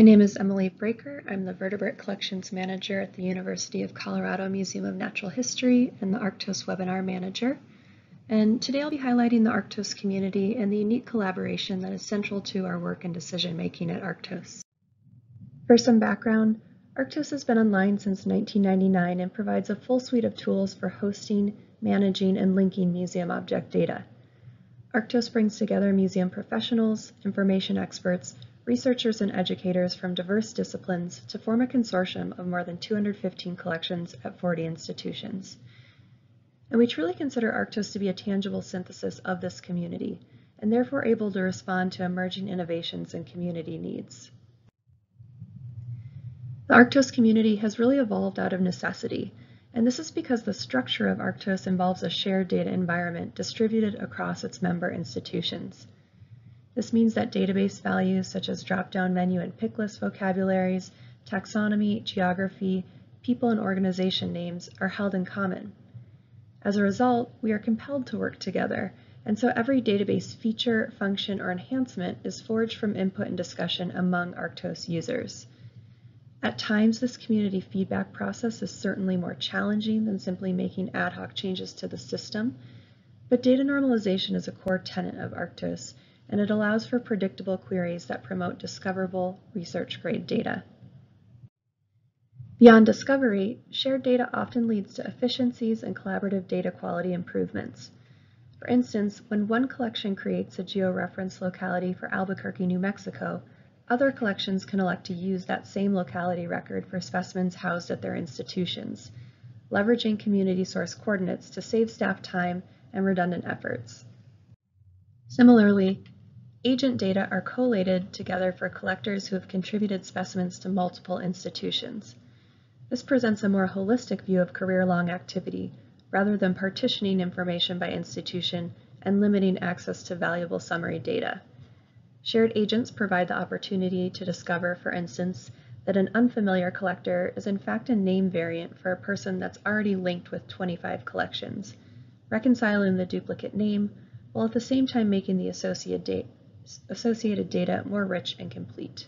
My name is Emily Braker. I'm the Vertebrate Collections Manager at the University of Colorado Museum of Natural History and the Arctos Webinar Manager. And today I'll be highlighting the Arctos community and the unique collaboration that is central to our work and decision making at Arctos. For some background, Arctos has been online since 1999 and provides a full suite of tools for hosting, managing, and linking museum object data. Arctos brings together museum professionals, information experts, researchers and educators from diverse disciplines to form a consortium of more than 215 collections at 40 institutions. And we truly consider Arctos to be a tangible synthesis of this community, and therefore able to respond to emerging innovations and community needs. The Arctos community has really evolved out of necessity, and this is because the structure of Arctos involves a shared data environment distributed across its member institutions. This means that database values such as drop-down menu and pick list vocabularies, taxonomy, geography, people and organization names are held in common. As a result, we are compelled to work together, and so every database feature, function, or enhancement is forged from input and discussion among Arctos users. At times, this community feedback process is certainly more challenging than simply making ad hoc changes to the system, but data normalization is a core tenet of Arctos, and it allows for predictable queries that promote discoverable research-grade data. Beyond discovery, shared data often leads to efficiencies and collaborative data quality improvements. For instance, when one collection creates a georeference locality for Albuquerque, New Mexico, other collections can elect to use that same locality record for specimens housed at their institutions, leveraging community source coordinates to save staff time and redundant efforts. Similarly, Agent data are collated together for collectors who have contributed specimens to multiple institutions. This presents a more holistic view of career-long activity, rather than partitioning information by institution and limiting access to valuable summary data. Shared agents provide the opportunity to discover, for instance, that an unfamiliar collector is in fact a name variant for a person that's already linked with 25 collections, reconciling the duplicate name while at the same time making the associated date associated data more rich and complete.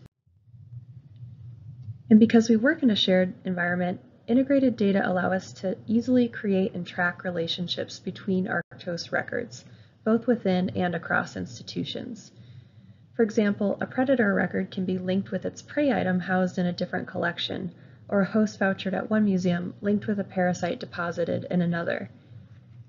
And because we work in a shared environment, integrated data allow us to easily create and track relationships between Arctos records, both within and across institutions. For example, a predator record can be linked with its prey item housed in a different collection, or a host vouchered at one museum linked with a parasite deposited in another.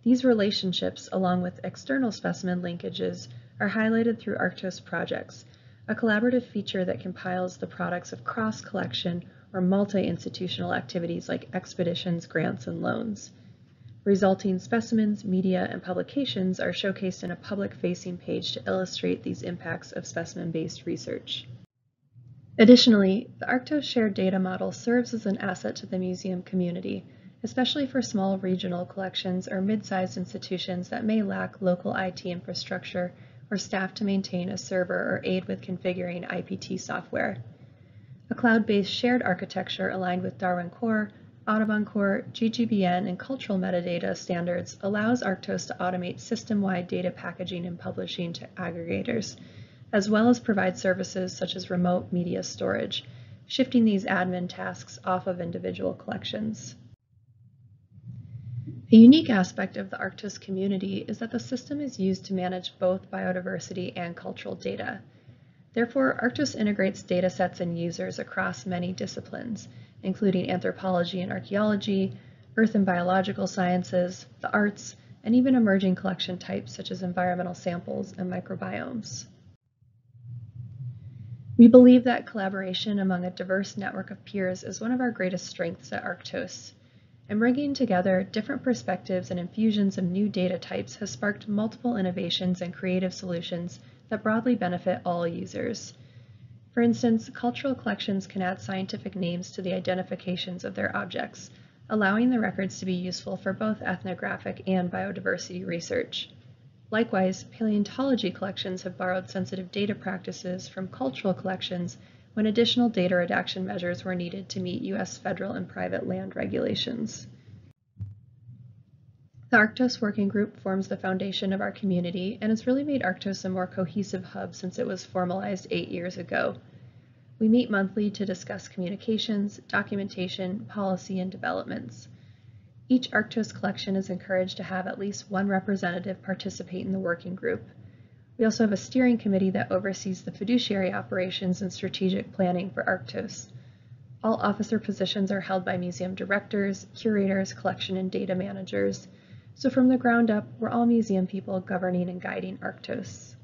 These relationships, along with external specimen linkages, are highlighted through Arctos projects, a collaborative feature that compiles the products of cross-collection or multi-institutional activities like expeditions, grants, and loans. Resulting specimens, media, and publications are showcased in a public-facing page to illustrate these impacts of specimen-based research. Additionally, the Arctos shared data model serves as an asset to the museum community, especially for small regional collections or mid-sized institutions that may lack local IT infrastructure or staff to maintain a server or aid with configuring IPT software. A cloud-based shared architecture aligned with Darwin Core, Audubon Core, GGBN, and cultural metadata standards allows Arctos to automate system-wide data packaging and publishing to aggregators, as well as provide services such as remote media storage, shifting these admin tasks off of individual collections. A unique aspect of the Arctos community is that the system is used to manage both biodiversity and cultural data. Therefore, Arctos integrates data sets and users across many disciplines, including anthropology and archaeology, earth and biological sciences, the arts, and even emerging collection types such as environmental samples and microbiomes. We believe that collaboration among a diverse network of peers is one of our greatest strengths at Arctos and bringing together different perspectives and infusions of new data types has sparked multiple innovations and creative solutions that broadly benefit all users. For instance, cultural collections can add scientific names to the identifications of their objects, allowing the records to be useful for both ethnographic and biodiversity research. Likewise, paleontology collections have borrowed sensitive data practices from cultural collections when additional data redaction measures were needed to meet U.S. federal and private land regulations. The Arctos Working Group forms the foundation of our community and has really made Arctos a more cohesive hub since it was formalized eight years ago. We meet monthly to discuss communications, documentation, policy, and developments. Each Arctos collection is encouraged to have at least one representative participate in the working group. We also have a steering committee that oversees the fiduciary operations and strategic planning for Arctos. All officer positions are held by museum directors, curators, collection and data managers. So from the ground up, we're all museum people governing and guiding Arctos.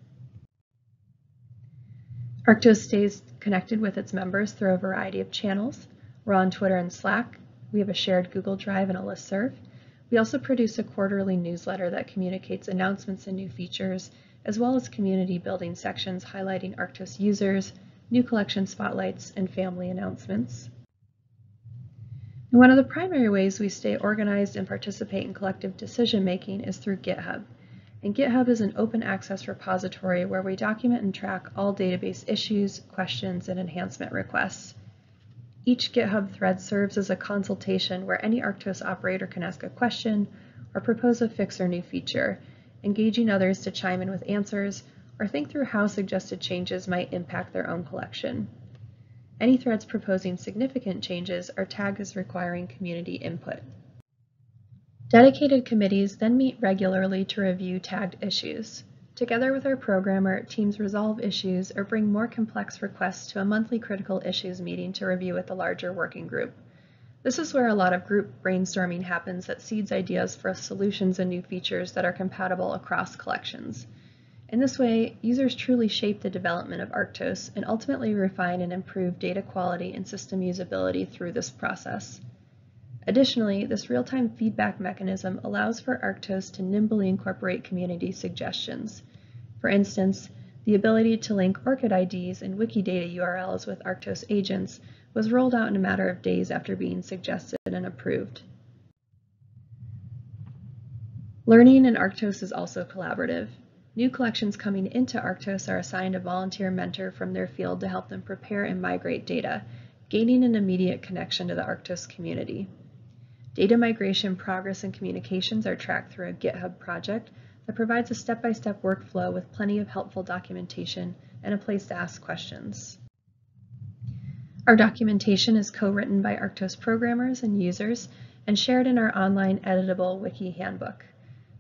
Arctos stays connected with its members through a variety of channels. We're on Twitter and Slack. We have a shared Google Drive and a listserv. We also produce a quarterly newsletter that communicates announcements and new features as well as community building sections highlighting Arctos users, new collection spotlights, and family announcements. And one of the primary ways we stay organized and participate in collective decision making is through GitHub. And GitHub is an open access repository where we document and track all database issues, questions, and enhancement requests. Each GitHub thread serves as a consultation where any Arctos operator can ask a question or propose a fix or new feature, engaging others to chime in with answers, or think through how suggested changes might impact their own collection. Any threads proposing significant changes are tagged as requiring community input. Dedicated committees then meet regularly to review tagged issues. Together with our programmer, teams resolve issues or bring more complex requests to a monthly critical issues meeting to review with the larger working group. This is where a lot of group brainstorming happens that seeds ideas for solutions and new features that are compatible across collections. In this way, users truly shape the development of Arctos and ultimately refine and improve data quality and system usability through this process. Additionally, this real-time feedback mechanism allows for Arctos to nimbly incorporate community suggestions. For instance, the ability to link ORCID IDs and Wikidata URLs with Arctos agents was rolled out in a matter of days after being suggested and approved. Learning in Arctos is also collaborative. New collections coming into Arctos are assigned a volunteer mentor from their field to help them prepare and migrate data, gaining an immediate connection to the Arctos community. Data migration progress and communications are tracked through a GitHub project that provides a step-by-step -step workflow with plenty of helpful documentation and a place to ask questions. Our documentation is co-written by Arctos programmers and users and shared in our online editable wiki handbook.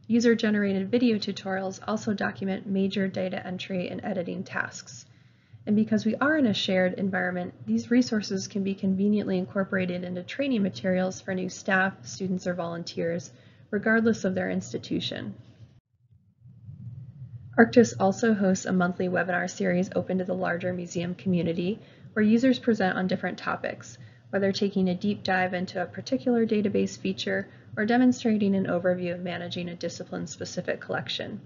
User-generated video tutorials also document major data entry and editing tasks. And because we are in a shared environment, these resources can be conveniently incorporated into training materials for new staff, students, or volunteers, regardless of their institution. Arctos also hosts a monthly webinar series open to the larger museum community where users present on different topics, whether taking a deep dive into a particular database feature or demonstrating an overview of managing a discipline-specific collection.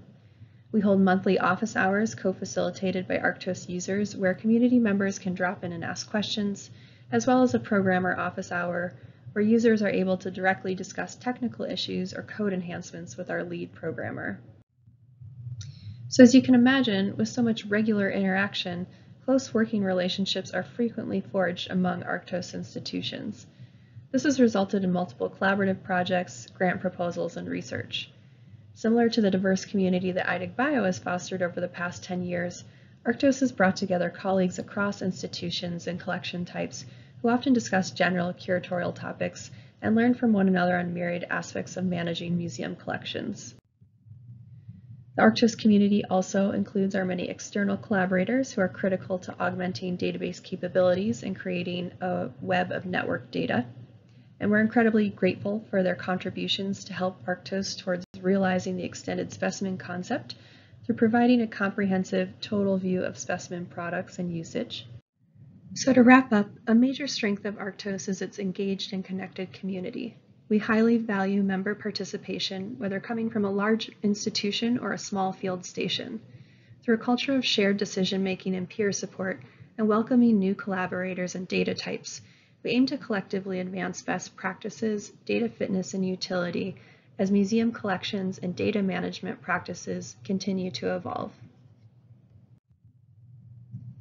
We hold monthly office hours co-facilitated by Arctos users where community members can drop in and ask questions, as well as a programmer office hour where users are able to directly discuss technical issues or code enhancements with our lead programmer. So as you can imagine, with so much regular interaction, Close working relationships are frequently forged among Arctos institutions. This has resulted in multiple collaborative projects, grant proposals, and research. Similar to the diverse community that iDigBio has fostered over the past 10 years, Arctos has brought together colleagues across institutions and collection types who often discuss general curatorial topics and learn from one another on myriad aspects of managing museum collections. The Arctos community also includes our many external collaborators who are critical to augmenting database capabilities and creating a web of network data. And we're incredibly grateful for their contributions to help Arctos towards realizing the extended specimen concept through providing a comprehensive total view of specimen products and usage. So to wrap up, a major strength of Arctos is its engaged and connected community. We highly value member participation, whether coming from a large institution or a small field station. Through a culture of shared decision-making and peer support, and welcoming new collaborators and data types, we aim to collectively advance best practices, data fitness, and utility as museum collections and data management practices continue to evolve.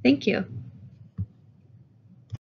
Thank you.